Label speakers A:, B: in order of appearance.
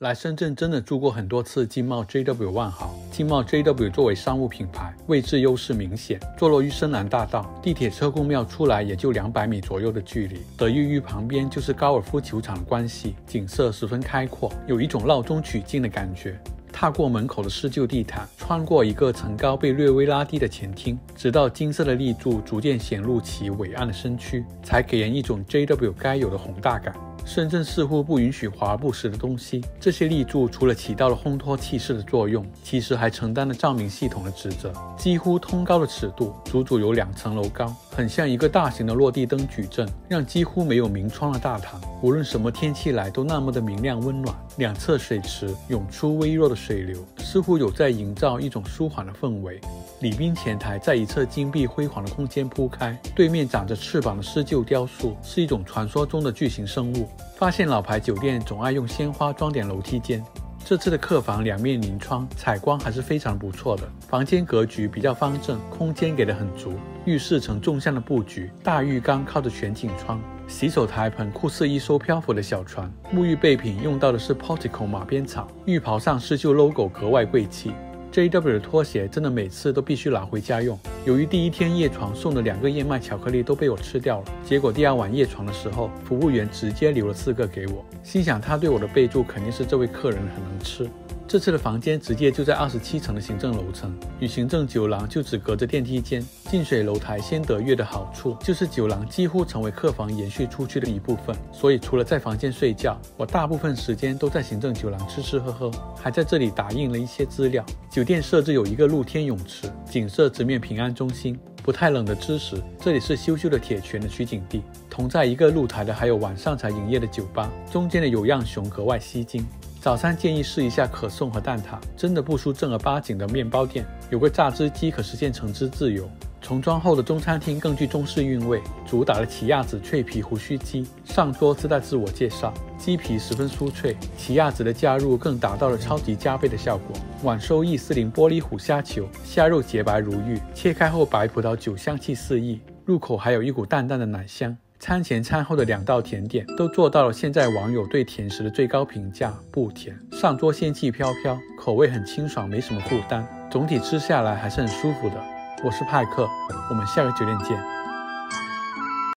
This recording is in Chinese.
A: 来深圳真的住过很多次金茂 JW 万豪。金茂 JW 作为商务品牌，位置优势明显，坐落于深南大道，地铁车公庙出来也就两百米左右的距离。得益于旁边就是高尔夫球场的关系，景色十分开阔，有一种闹中取静的感觉。踏过门口的施旧地毯，穿过一个层高被略微拉低的前厅，直到金色的立柱逐渐显露其伟岸的身躯，才给人一种 JW 该有的宏大感。深圳似乎不允许华而不实的东西。这些立柱除了起到了烘托气势的作用，其实还承担了照明系统的职责。几乎通高的尺度，足足有两层楼高，很像一个大型的落地灯矩阵，让几乎没有明窗的大堂，无论什么天气来都那么的明亮温暖。两侧水池涌出微弱的水流，似乎有在营造一种舒缓的氛围。礼宾前台在一侧金碧辉煌的空间铺开，对面长着翅膀的狮鹫雕塑是一种传说中的巨型生物。发现老牌酒店总爱用鲜花装点楼梯间，这次的客房两面临窗，采光还是非常不错的。房间格局比较方正，空间给的很足。浴室呈纵向的布局，大浴缸靠着全景窗，洗手台盆酷似一艘漂浮的小船。沐浴备品用到的是 Portico 马鞭草，浴袍上狮鹫 logo 格外贵气。JW 的拖鞋真的每次都必须拿回家用。由于第一天夜床送的两个燕麦巧克力都被我吃掉了，结果第二晚夜床的时候，服务员直接留了四个给我。心想他对我的备注肯定是这位客人很能吃。这次的房间直接就在二十七层的行政楼层，与行政酒廊就只隔着电梯间。近水楼台先得月的好处就是酒廊几乎成为客房延续出去的一部分，所以除了在房间睡觉，我大部分时间都在行政酒廊吃吃喝喝，还在这里打印了一些资料。酒店设置有一个露天泳池，景色直面平安中心，不太冷的知识。这里是羞羞的铁拳的取景地，同在一个露台的还有晚上才营业的酒吧，中间的有样熊格外吸睛。早餐建议试一下可颂和蛋挞，真的不输正儿八经的面包店。有个榨汁机可实现橙汁自由。重装后的中餐厅更具中式韵味，主打的奇亚籽脆皮胡须鸡。上桌自带自我介绍，鸡皮十分酥脆，奇亚籽的加入更达到了超级加倍的效果。晚收益四零玻璃虎虾球，虾肉洁白如玉，切开后白葡萄酒香气四溢，入口还有一股淡淡的奶香。餐前餐后的两道甜点都做到了现在网友对甜食的最高评价，不甜。上桌仙气飘飘，口味很清爽，没什么负担，总体吃下来还是很舒服的。我是派克，我们下个酒店见。